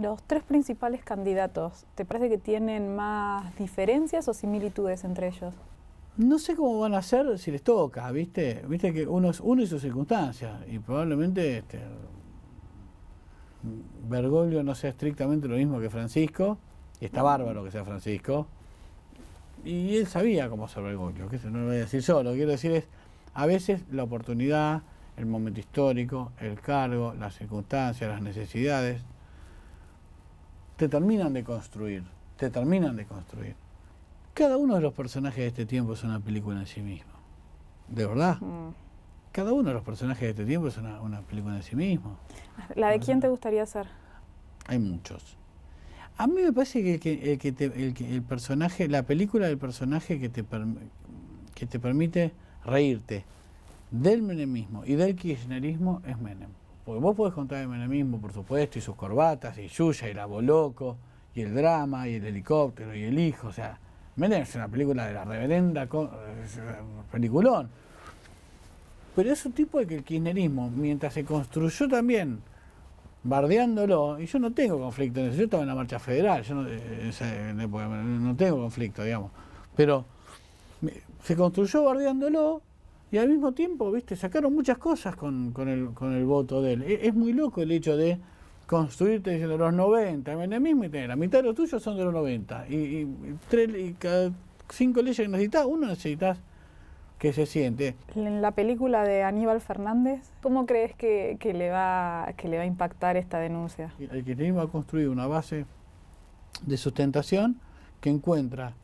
Los tres principales candidatos, ¿te parece que tienen más diferencias o similitudes entre ellos? No sé cómo van a ser si les toca, ¿viste? Viste que uno es uno y sus circunstancias. Y probablemente este, Bergoglio no sea estrictamente lo mismo que Francisco. Y está bárbaro que sea Francisco. Y él sabía cómo ser Bergoglio, que eso no lo voy a decir yo. Lo que quiero decir es, a veces la oportunidad, el momento histórico, el cargo, las circunstancias, las necesidades, te terminan de construir, te terminan de construir. Cada uno de los personajes de este tiempo es una película en sí mismo. ¿De verdad? Mm. Cada uno de los personajes de este tiempo es una, una película en sí mismo. ¿La de quién te gustaría ser? Hay muchos. A mí me parece que, el que- el, que te- el que- el personaje, la película del personaje que te, que te permite reírte del menemismo y del kirchnerismo es Menem. Porque vos podés contar el menemismo, por supuesto, y sus corbatas, y Yuya, y la Boloco, y el drama, y el helicóptero, y el hijo. O sea, Menem es una película de la reverenda, peliculón. Pero es un tipo de que el kirchnerismo, mientras se construyó también bardeándolo, y yo no tengo conflicto en eso, yo estaba en la marcha federal, yo no, eh, en época no tengo conflicto, digamos, pero se construyó bardeándolo y al mismo tiempo, viste, sacaron muchas cosas con, con, el, con el voto de él. E- Es, muy loco el hecho de construirte diciendo los 90, el mismo y tener, la mitad de los tuyos son de los 90, y, tres, y cada cinco leyes que necesitas, uno necesitas que se siente. En la película de Aníbal Fernández, ¿cómo crees que, que le, va, que le va a impactar esta denuncia? El kirchnerismo ha construido una base de sustentación que encuentra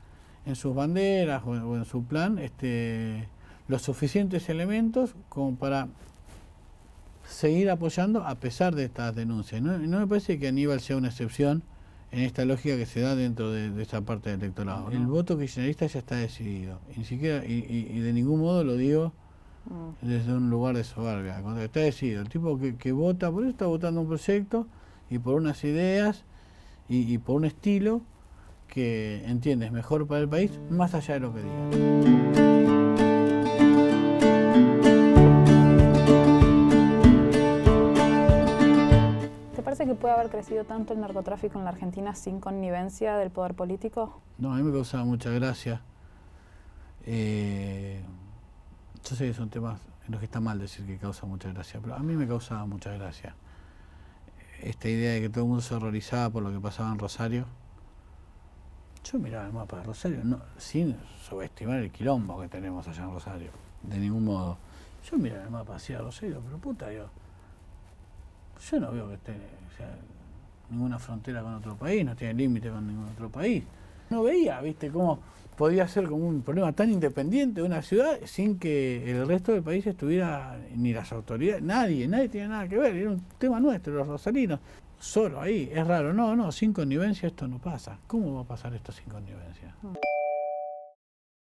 en sus banderas o, o en su plan este, los suficientes elementos como para seguir apoyando a pesar de estas denuncias. No, no me parece que Aníbal sea una excepción en esta lógica que se da dentro de, de esa parte del electorado. El voto kirchnerista ya está decidido. Y, ni siquiera, y, y- y de ningún modo lo digo Mm. desde un lugar de soberbia. Cuando está decidido, el tipo que, que vota, por eso está votando un proyecto y por unas ideas y, y por un estilo que entiendes mejor para el país, más allá de lo que diga. Haber crecido tanto el narcotráfico en la Argentina sin connivencia del poder político? No, a mí me causaba mucha gracia. Eh, yo sé que son temas en los que está mal decir que causa mucha gracia, pero a mí me causaba mucha gracia. Esta idea de que todo el mundo se horrorizaba por lo que pasaba en Rosario. Yo miraba el mapa de Rosario, no, sin subestimar el quilombo que tenemos allá en Rosario, de ningún modo. Yo miraba el mapa hacia Rosario, pero puta, yo, yo no veo que esté ninguna frontera con otro país, no tiene límite con ningún otro país. No veía, viste, cómo podía ser como un problema tan independiente de una ciudad sin que el resto del país estuviera, ni las autoridades, nadie, nadie tiene nada que ver, era un tema nuestro, los rosarinos, solo ahí, es raro, no, no, sin connivencia esto no pasa. ¿Cómo va a pasar esto sin connivencia?